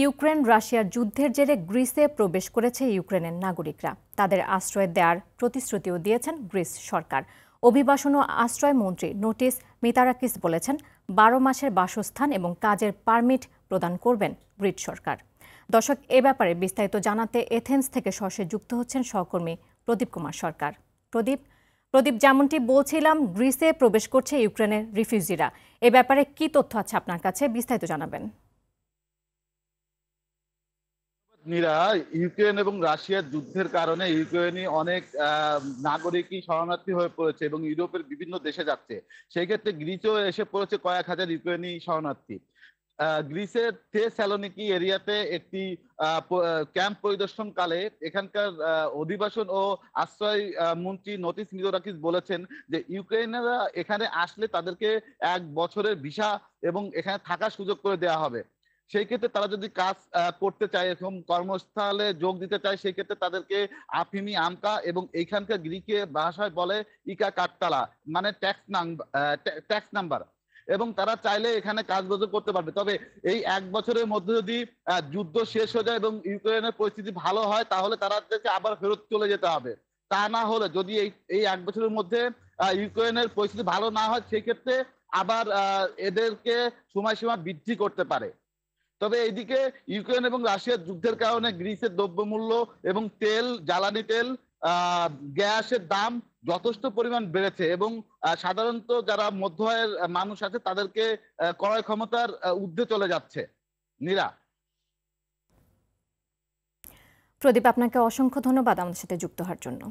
Ukraine রাশিয়ার যুদ্ধের জেরে গ্রিসে প্রবেশ করেছে ইউক্রেনের নাগরিকরা। তাদের আশ্রয় দেওয়ার প্রতিশ্রুতিও দিয়েছেন গ্রিস সরকার। অভিবাসন ও আশ্রয় মন্ত্রী নোটিস মিতারাকিস বলেছেন, বারো মাসের বাসস্থান এবং কাজের পারমিট প্রদান করবেন গ্রিস সরকার। দর্শক, এ ব্যাপারে বিস্তারিত জানাতে এথেন্স থেকে সরাসরি যুক্ত হচ্ছেন সহকর্মী প্রদীপ কুমার সরকার। প্রদীপ প্রদীপ, যেমনটি বলছিলাম, গ্রিসে প্রবেশ করছে ইউক্রেনের রিফিউজিরা। এ ব্যাপারে কি তথ্য আছে আপনার কাছে? বিস্তারিত জানাবেন। নীরা ইউক্রেন এবং রাশিয়ার যুদ্ধের কারণে ইউক্রেনই অনেক নাগরিকই শরণার্থী হয়ে পড়েছে এবং ইউরোপের বিভিন্ন দেশে যাচ্ছে। সেই ক্ষেত্রে গ্রিসেও এসে পড়েছে কয়েক হাজার ইউক্রেনি শরণার্থী। গ্রিসের থে স্যালোনিকি এরিয়াতে একটি ক্যাম্প পরিদর্শনকালে এখানকার অধিবাসন ও আশ্রয় মন্ত্রী নতিস মিদোরাকিস বলেছেন যে ইউক্রেনারা এখানে আসলে তাদেরকে এক বছরের ভিসা এবং এখানে থাকার সুযোগ করে দেওয়া হবে। সেই ক্ষেত্রে তারা যদি কাজ করতে চায়, এরকম কর্মস্থলে যোগ দিতে চায়, সেই ক্ষেত্রে তাদেরকে আফিমি, আমকা এবং এইখানকার গ্রিকে ভাষায় বলে ইকা কাটতালা মানে ট্যাক্স ট্যাক্স নাম্বার এবং তারা চাইলে এখানে কাজ বাজ করতে পারবে। তবে এই এক বছরের মধ্যে যদি যুদ্ধ শেষ হয়ে যায় এবং ইউক্রেনের পরিস্থিতি ভালো হয়, তাহলে তাদেরকে আবার ফেরত চলে যেতে হবে। তা না হলে যদি এই এই এক বছরের মধ্যে ইউক্রেনের পরিস্থিতি ভালো না হয়, সেই ক্ষেত্রে আবার এদেরকে সময়সীমা বৃদ্ধি করতে পারে। তবে এইদিকে ইউক্রেন এবং রাশিয়ার যুদ্ধের কারণে গ্রিসের দ্রব্যমূল্য এবং তেল, জ্বালানি তেল গ্যাসের দাম যথেষ্ট পরিমাণ বেড়েছে এবং সাধারণত যারা মধ্য আয়ের মানুষ আছে তাদেরকে ক্রয় ক্ষমতার ঊর্ধ্বে চলে যাচ্ছে। নীরা। প্রদীপ, আপনাকে অসংখ্য ধন্যবাদ আমাদের সাথে যুক্ত হওয়ার জন্য।